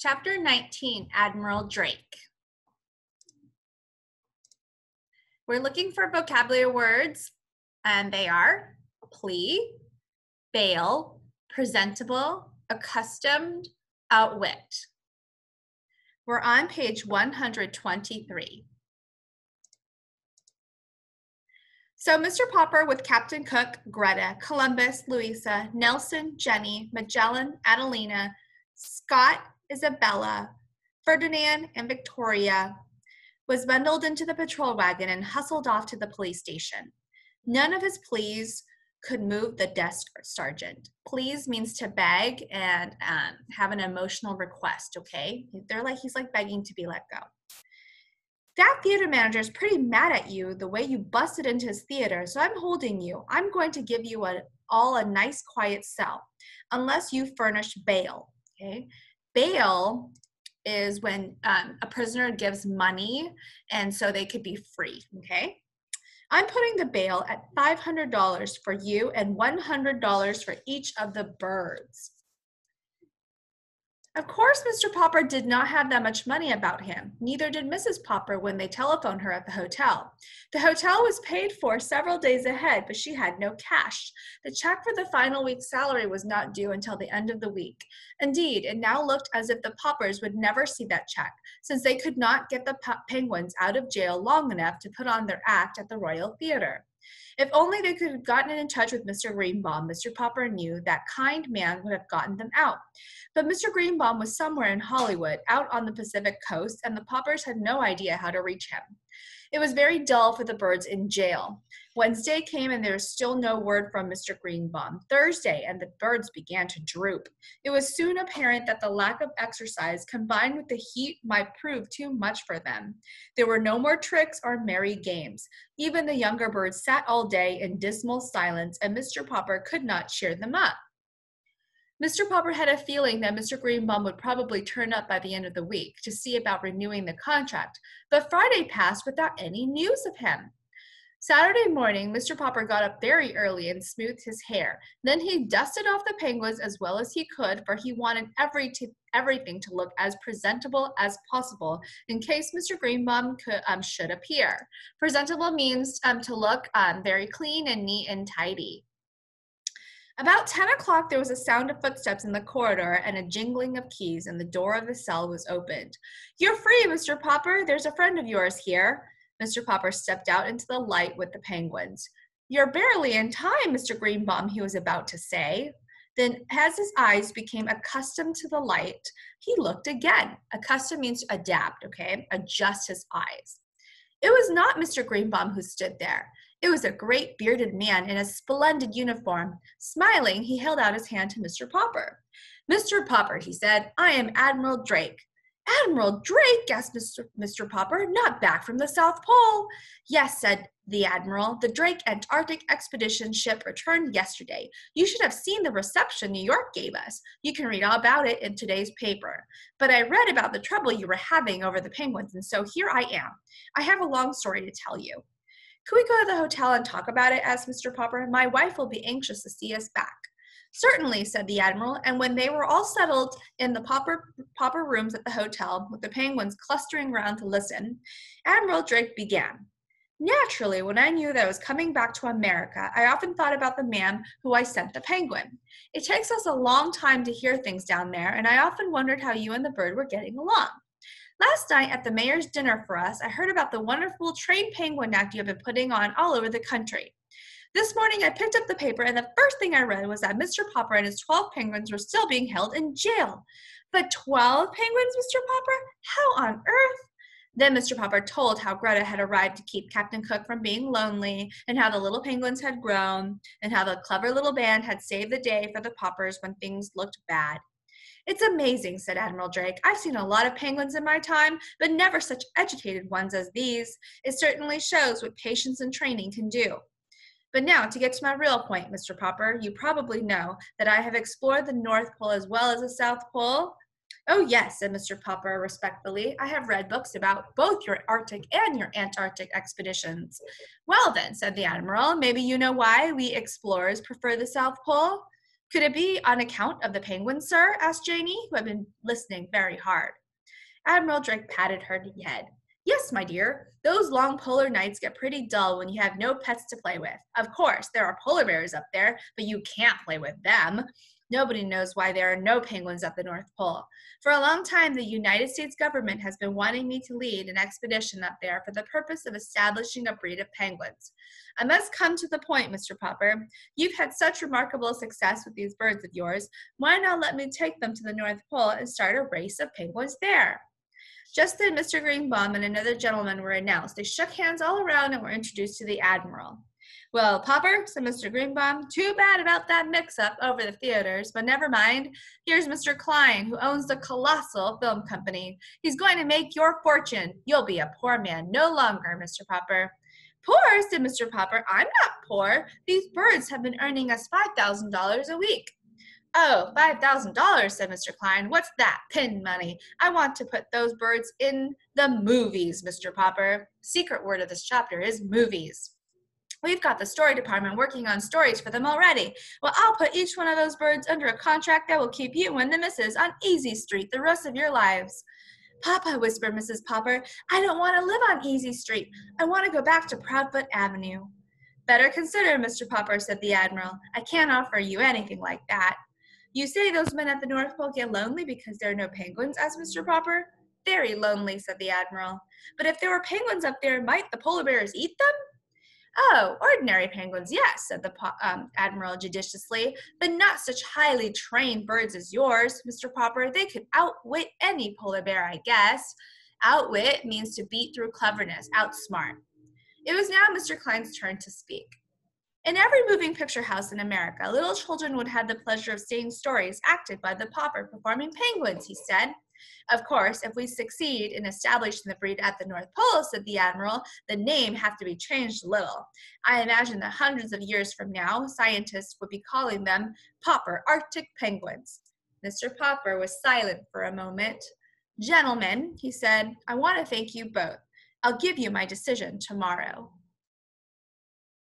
Chapter 19, Admiral Drake. We're looking for vocabulary words, and they are plea, bail, presentable, accustomed, outwit. We're on page 123. So Mr. Popper with Captain Cook, Greta, Columbus, Louisa, Nelson, Jenny, Magellan, Adelina, Scott, Isabella, Ferdinand, and Victoria was bundled into the patrol wagon and hustled off to the police station. None of his pleas could move the desk sergeant. Please means to beg and um, have an emotional request, okay? They're like, he's like begging to be let go. That theater manager is pretty mad at you the way you busted into his theater, so I'm holding you. I'm going to give you a, all a nice quiet cell, unless you furnish bail, okay? Bail is when um, a prisoner gives money and so they could be free, okay? I'm putting the bail at $500 for you and $100 for each of the birds. Of course, Mr. Popper did not have that much money about him. Neither did Mrs. Popper when they telephoned her at the hotel. The hotel was paid for several days ahead, but she had no cash. The check for the final week's salary was not due until the end of the week. Indeed, it now looked as if the Poppers would never see that check, since they could not get the penguins out of jail long enough to put on their act at the Royal Theatre. If only they could have gotten in touch with Mr. Greenbaum, Mr. Popper knew that kind man would have gotten them out. But Mr. Greenbaum was somewhere in Hollywood, out on the Pacific coast, and the Poppers had no idea how to reach him. It was very dull for the birds in jail. Wednesday came and there was still no word from Mr. Greenbaum. Thursday, and the birds began to droop. It was soon apparent that the lack of exercise combined with the heat might prove too much for them. There were no more tricks or merry games. Even the younger birds sat all day in dismal silence, and Mr. Popper could not cheer them up. Mr. Popper had a feeling that Mr. Greenbaum would probably turn up by the end of the week to see about renewing the contract, but Friday passed without any news of him. Saturday morning, Mr. Popper got up very early and smoothed his hair. Then he dusted off the penguins as well as he could, for he wanted every to, everything to look as presentable as possible in case Mr. Greenbaum could, um, should appear. Presentable means um, to look um, very clean and neat and tidy. About 10 o'clock, there was a sound of footsteps in the corridor and a jingling of keys, and the door of the cell was opened. You're free, Mr. Popper. There's a friend of yours here. Mr. Popper stepped out into the light with the penguins. You're barely in time, Mr. Greenbaum, he was about to say. Then, as his eyes became accustomed to the light, he looked again. Accustomed means adapt, okay? Adjust his eyes. It was not Mr. Greenbaum who stood there. It was a great bearded man in a splendid uniform. Smiling, he held out his hand to Mr. Popper. Mr. Popper, he said, I am Admiral Drake. Admiral Drake, gasped Mr. Mr. Popper, not back from the South Pole. Yes, said the Admiral. The Drake Antarctic Expedition ship returned yesterday. You should have seen the reception New York gave us. You can read all about it in today's paper. But I read about the trouble you were having over the penguins, and so here I am. I have a long story to tell you. Could we go to the hotel and talk about it? asked Mr. Popper. My wife will be anxious to see us back. Certainly, said the Admiral, and when they were all settled in the Popper, Popper rooms at the hotel, with the penguins clustering round to listen, Admiral Drake began. Naturally, when I knew that I was coming back to America, I often thought about the man who I sent the penguin. It takes us a long time to hear things down there, and I often wondered how you and the bird were getting along. Last night at the mayor's dinner for us, I heard about the wonderful trained penguin act you have been putting on all over the country. This morning I picked up the paper and the first thing I read was that Mr. Popper and his 12 penguins were still being held in jail. But 12 penguins, Mr. Popper? How on earth? Then Mr. Popper told how Greta had arrived to keep Captain Cook from being lonely, and how the little penguins had grown, and how the clever little band had saved the day for the Poppers when things looked bad. It's amazing, said Admiral Drake. I've seen a lot of penguins in my time, but never such educated ones as these. It certainly shows what patience and training can do. But now, to get to my real point, Mr. Popper, you probably know that I have explored the North Pole as well as the South Pole. Oh, yes, said Mr. Popper respectfully. I have read books about both your Arctic and your Antarctic expeditions. Well, then, said the Admiral, maybe you know why we explorers prefer the South Pole? Could it be on account of the penguins, sir? asked Janie, who had been listening very hard. Admiral Drake patted her head. Yes, my dear, those long polar nights get pretty dull when you have no pets to play with. Of course, there are polar bears up there, but you can't play with them. Nobody knows why there are no penguins at the North Pole. For a long time, the United States government has been wanting me to lead an expedition up there for the purpose of establishing a breed of penguins. I must come to the point, Mr. Popper. You've had such remarkable success with these birds of yours. Why not let me take them to the North Pole and start a race of penguins there? Just then, Mr. Greenbaum and another gentleman were announced. They shook hands all around and were introduced to the Admiral. Well, Popper, said Mr. Greenbaum, too bad about that mix up over the theaters, but never mind. Here's Mr. Klein, who owns the colossal film company. He's going to make your fortune. You'll be a poor man no longer, Mr. Popper. Poor, said Mr. Popper. I'm not poor. These birds have been earning us $5,000 a week. Oh, $5,000, said Mr. Klein. What's that? Pin money. I want to put those birds in the movies, Mr. Popper. Secret word of this chapter is movies. We've got the story department working on stories for them already. Well, I'll put each one of those birds under a contract that will keep you and the missus on Easy Street the rest of your lives. Papa, whispered Mrs. Popper, I don't want to live on Easy Street. I want to go back to Proudfoot Avenue. Better consider, Mr. Popper, said the Admiral. I can't offer you anything like that. You say those men at the North Pole get lonely because there are no penguins, asked Mr. Popper. Very lonely, said the Admiral. But if there were penguins up there, might the polar bears eat them? Oh, ordinary penguins, yes, said the um, Admiral judiciously, but not such highly trained birds as yours, Mr. Popper. They could outwit any polar bear, I guess. Outwit means to beat through cleverness, outsmart. It was now Mr. Klein's turn to speak. In every moving picture house in America, little children would have the pleasure of seeing stories acted by the Popper performing penguins, he said. Of course, if we succeed in establishing the breed at the North Pole, said the Admiral, the name have to be changed a little. I imagine that hundreds of years from now, scientists would be calling them Popper Arctic penguins. Mr. Popper was silent for a moment. Gentlemen, he said, I want to thank you both. I'll give you my decision tomorrow.